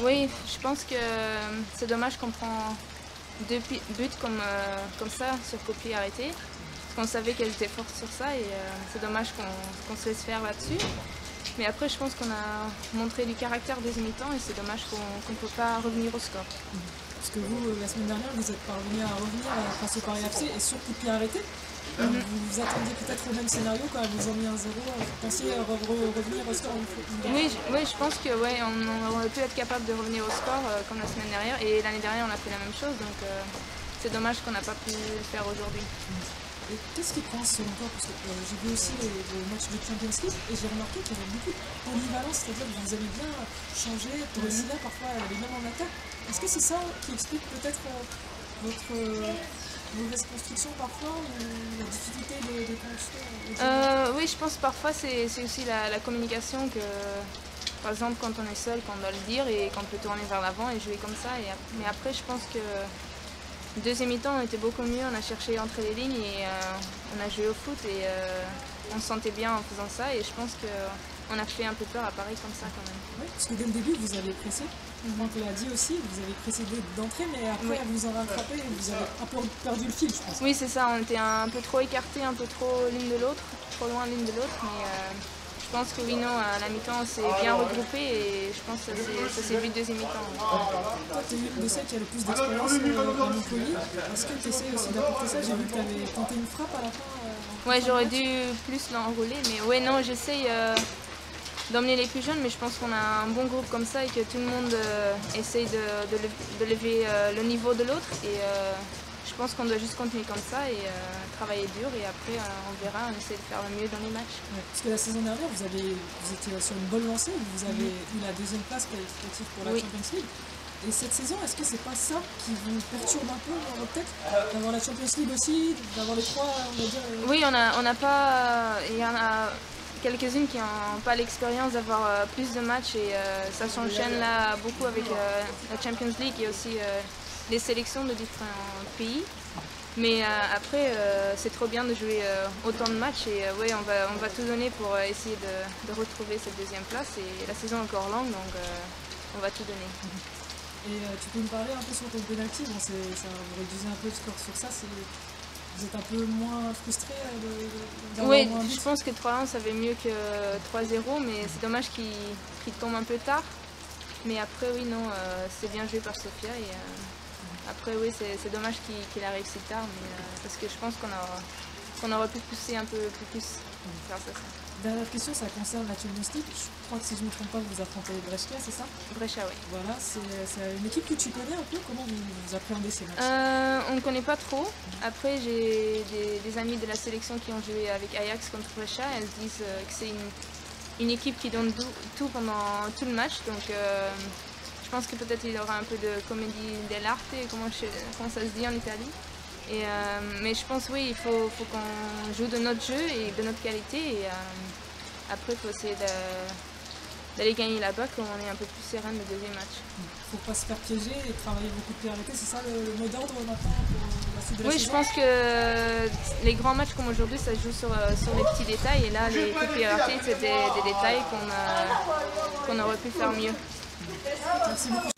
Oui, je pense que c'est dommage qu'on prend deux buts comme, euh, comme ça sur copie arrêtée. Parce qu'on savait qu'elle était forte sur ça et euh, c'est dommage qu'on se laisse faire là-dessus. Mais après, je pense qu'on a montré du caractère des mi-temps et c'est dommage qu'on ne peut pas revenir au score. Parce que vous, la semaine dernière, vous êtes parvenu à revenir face au Paris FC et sur coup de. Vous vous attendiez peut-être au même scénario quand vous ont mis un zéro Vous pensiez revenir au score oui, oui, je pense que ouais, on, aurait pu être capable de revenir au score euh, comme la semaine dernière. Et l'année dernière, on a fait la même chose. Donc euh, c'est dommage qu'on n'a pas pu le faire aujourd'hui. Et qu'est-ce qui coince toi? Parce que euh, j'ai vu aussi les, matchs de Champions League et j'ai remarqué qu'il y avait beaucoup de polyvalence, c'est-à-dire que vous avez bien changé, pour -hmm. parfois elle avait même en attaque. Est-ce que c'est ça qui explique peut-être votre mauvaise construction parfois la difficulté de, construire euh, Oui, je pense parfois c'est aussi la, communication que, par exemple, quand on est seul, qu'on doit le dire et qu'on peut tourner vers l'avant et jouer comme ça. Et, mais après, je pense que deuxième mi-temps, on était beaucoup mieux, on a cherché entre les lignes et euh, on a joué au foot et euh, on se sentait bien en faisant ça. Et je pense qu'on a fait un peu peur à Paris comme ça quand même. Oui, parce que dès le début, vous avez pressé. On l'a dit aussi, vous avez précédé d'entrée, mais après vous en rattrapé et vous avez un peu perdu le fil, je pense. Oui, c'est ça, on était un peu trop écartés, un peu trop l'une de l'autre, trop loin l'une de l'autre, mais euh, je pense que Wino, à la mi-temps, s'est bien regroupé et je pense que ça s'est vu deuxième mi-temps. Toi, tu es de celles qui a le plus d'expérience euh, dans Montpellier. Est-ce que tu essaies aussi d'apporter ça? J'ai vu que tu avais tenté une frappe à la fin. Euh, ouais, j'aurais dû plus l'enrouler, mais ouais, non, j'essaye d'emmener les plus jeunes, mais je pense qu'on a un bon groupe comme ça et que tout le monde euh, essaye de, lever euh, le niveau de l'autre. Et euh, je pense qu'on doit juste continuer comme ça et travailler dur et après on verra, on essaie de faire le mieux dans les matchs. parce que la saison dernière, vous, avez, vous étiez sur une bonne lancée, vous avez eu la deuxième place qualificative pour la Champions League. Et cette saison, est-ce que c'est pas ça qui vous perturbe un peu dans votre tête D'avoir la Champions League aussi, d'avoir les trois, on va dire Oui, on n'a on a pas. Il y en a quelques-unes qui n'ont pas l'expérience d'avoir euh, plus de matchs et euh, ça s'enchaîne là beaucoup avec euh, la Champions League et aussi les sélections de différents pays. Mais après, c'est trop bien de jouer autant de matchs et ouais, on, va, on va tout donner pour essayer de, retrouver cette deuxième place. Et la saison est encore longue, donc on va tout donner. Et tu peux me parler un peu sur ton penalty bon, ça, Vous un peu le score sur ça. Vous êtes un peu moins frustré euh, de, Oui, je pense que 3-1 ça va mieux que 3-0, mais c'est dommage qu'il tombe un peu tard. Mais après, oui, non, euh, c'est bien joué par Sofia. Et, euh, après, oui, c'est dommage qu'il a réussi tard, mais, parce que je pense qu'on aurait pu pousser un peu plus grâce à ça. Dernière question, ça concerne la League. Je crois que si je ne me trompe pas, vous affrontez Brescia, c'est ça? Brescia, oui. Voilà, c'est une équipe que tu connais un peu? Comment vous, appréhendez ces matchs? Euh, On ne connaît pas trop. Après, j'ai des, amis de la sélection qui ont joué avec Ajax contre Brescia. Elles disent euh, que c'est une, équipe qui donne tout pendant tout le match. Donc, euh, je pense que peut-être il y aura un peu de comédie dell'arte, comment, comment ça se dit en Italie? Et, euh, mais je pense oui, il faut, faut qu'on joue de notre jeu et de notre qualité. Et euh, après, il faut essayer d'aller gagner là-bas, qu'on est un peu plus serein le deuxième match. Il ne faut pas se faire piéger et travailler beaucoup de priorité, c'est ça le, mot d'ordre maintenant pour la suite de la Oui, je pense que les grands matchs comme aujourd'hui, ça joue sur, euh, sur les petits détails. Et là, les priorités, c'est des, des, détails qu'on qu'on aurait pu faire mieux. Merci beaucoup.